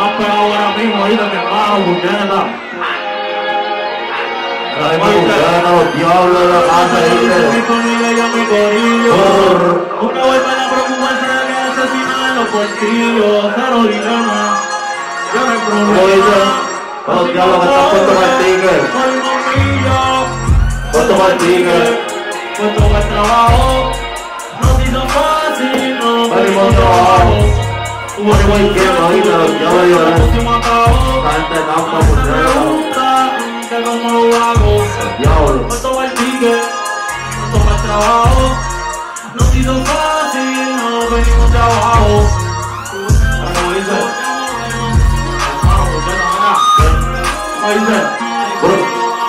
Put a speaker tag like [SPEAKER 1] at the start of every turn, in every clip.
[SPEAKER 1] Más pegado ahora mismo, ahorita que más, puñeta.
[SPEAKER 2] Traemos bullana, los diablos de la
[SPEAKER 1] a.
[SPEAKER 2] Por-
[SPEAKER 1] a preocuparse de que asesinan los portillos. Cero dilema. Yo no hay
[SPEAKER 2] ¿Cómo dice?
[SPEAKER 1] problema.
[SPEAKER 2] Los diablos que están puestos para el para el.
[SPEAKER 1] Puesto para el trabajo. No se hizo fácil, no
[SPEAKER 2] trabajo. Hubo
[SPEAKER 1] trabajo. No se hizo fácil, no venimos de abajo. Como dice, no. Como dice,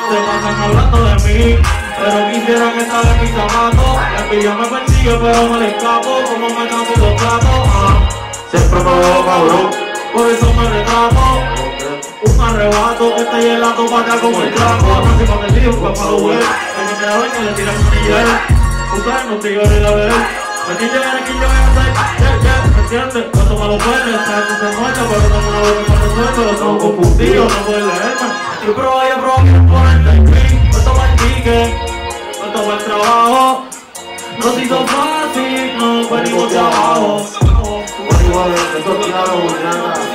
[SPEAKER 1] se pasan hablando de mí, pero quisieran estar en mis zapatos. La envidia me persigue, pero me le escapo. Como me cambio los platos, ah.
[SPEAKER 2] Siempre me veo cabrón.
[SPEAKER 1] por eso me retrato. Un arrebato que está helando para acá como el trapo. Así para el lío, para los huevos. El que queda dueño le tira un millero. Ustedes no te lloren la ver. Aquí llegan, aquí llegan, yeah, yeah, ¿me entiendes? Cuando me lo pueden, esta gente se pero no me lo ven para nosotros, estamos confundidos, no pueden leerme. Yo pruebo, yo pruebo, quiero ponerte en fin. Esto va el ticket, el trabajo. No se hizo fácil, no venimos de abajo.
[SPEAKER 2] Esa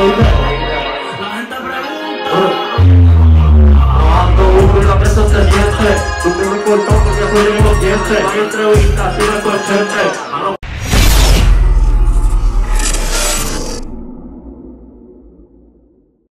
[SPEAKER 2] La presa se siente. Tu primer cortón porque soy los dientes.
[SPEAKER 1] Hay entrevistas, conchente.